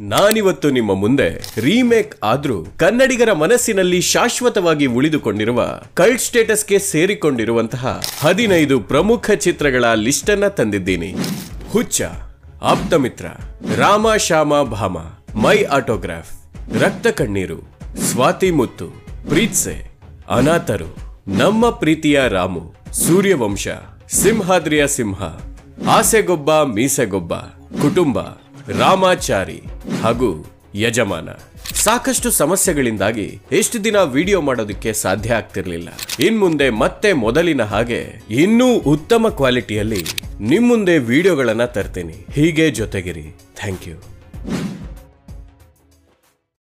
ನಾನಿವತ್ತು ನಿಮ್ಮ ಮುಂದೆ ರೀಮೇಕ್ ಆದ್ರೂ ಕನ್ನಡಿಗರ ಮನಸ್ಸಿನಲ್ಲಿ ಶಾಶ್ವತವಾಗಿ ಉಳಿದುಕೊಂಡಿರುವ ಕಲ್ಟ್ ಸ್ಟೇಟಸ್ಗೆ ಸೇರಿಕೊಂಡಿರುವಂತಹ ಹದಿನೈದು ಪ್ರಮುಖ ಚಿತ್ರಗಳ ಲಿಸ್ಟ್ ಅನ್ನ ತಂದಿದ್ದೀನಿ. ಹುಚ್ಚ, ಆಪ್ತಮಿತ್ರ, ರಾಮ ಶ್ಯಾಮ ಭಾಮ, ಮೈ ಆಟೋಗ್ರಾಫ್, ರಕ್ತ ಕಣ್ಣೀರು, ಸ್ವಾತಿ ಮುತ್ತು, ಪ್ರೀತ್ಸೆ, ಅನಾಥರು, ನಮ್ಮ ಪ್ರೀತಿಯ ರಾಮು, ಸೂರ್ಯವಂಶ, ಸಿಂಹಾದ್ರಿಯ ಸಿಂಹ, ಆಸೆಗೊಬ್ಬ, ಮೀಸೆಗೊಬ್ಬ, ಕುಟುಂಬ. ರಾಮಾಚಾರಿ ಹಾಗೂ ಯಜಮಾನ. ಸಾಕಷ್ಟು ಸಮಸ್ಯೆಗಳಿಂದಾಗಿ ಎಷ್ಟು ದಿನ ವಿಡಿಯೋ ಮಾಡೋದಕ್ಕೆ ಸಾಧ್ಯ ಆಗ್ತಿರ್ಲಿಲ್ಲ. ಇನ್ ಮುಂದೆ ಮತ್ತೆ ಮೊದಲಿನ ಹಾಗೆ ಇನ್ನೂ ಉತ್ತಮ ಕ್ವಾಲಿಟಿಯಲ್ಲಿ ನಿಮ್ಮ ಮುಂದೆ ವಿಡಿಯೋಗಳನ್ನ ತರ್ತೀನಿ. ಹೀಗೆ ಜೊತೆಗಿರಿ. Thank you.